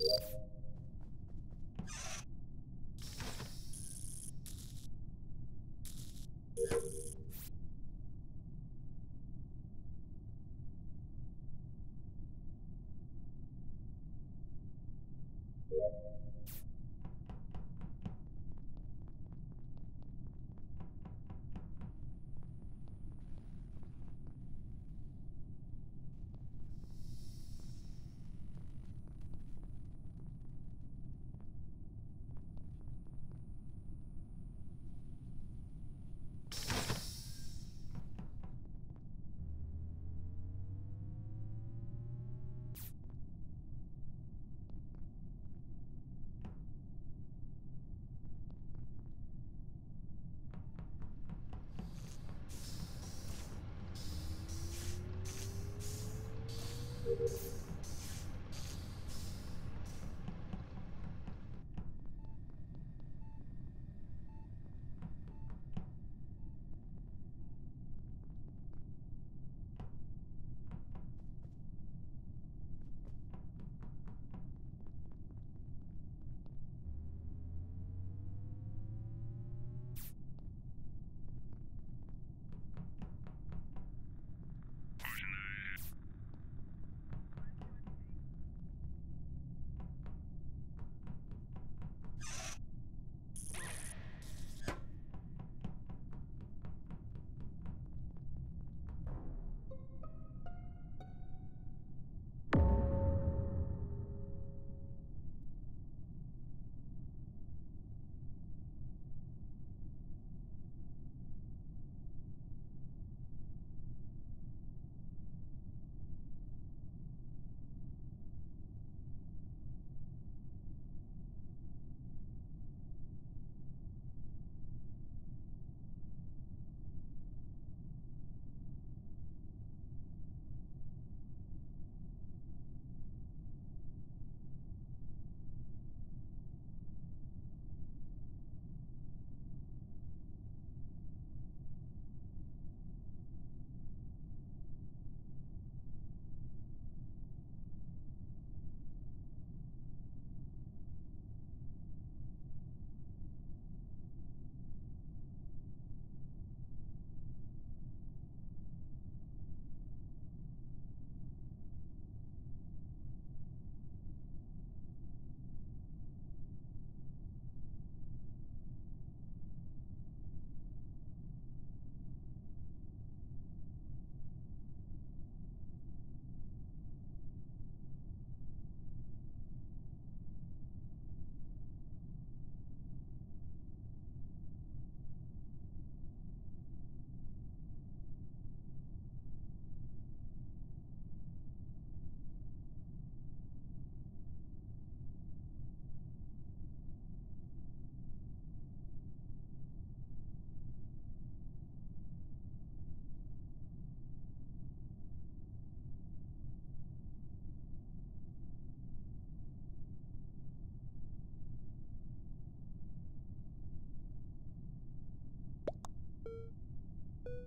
Yeah. you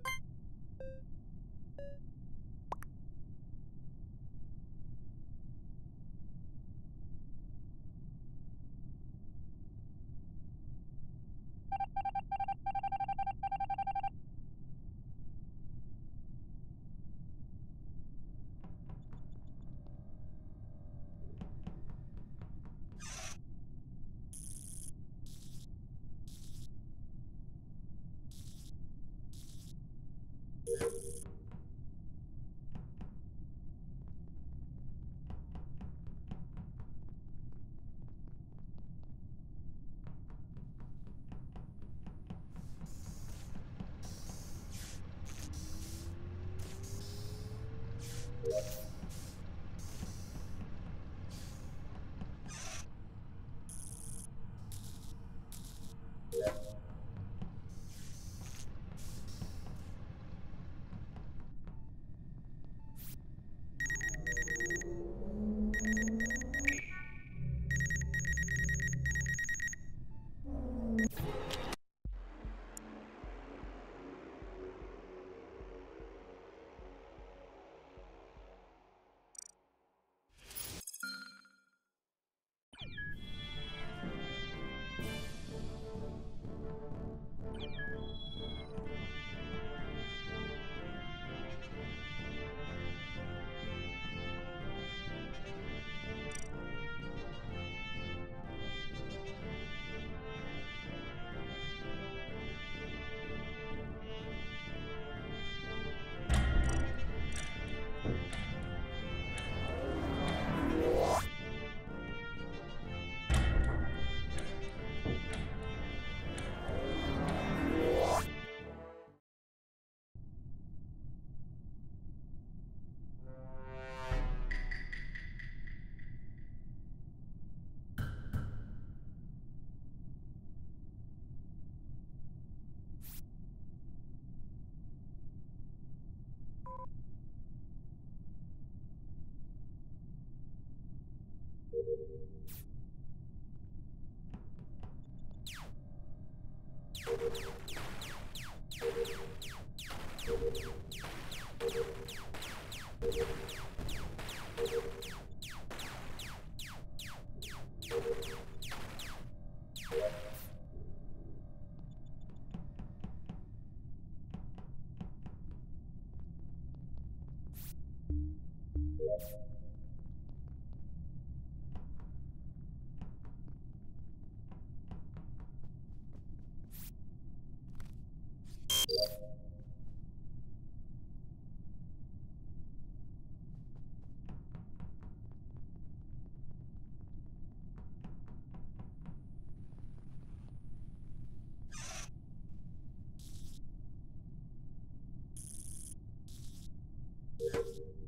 Thank you. Thank you.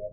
Thank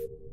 life.